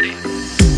party.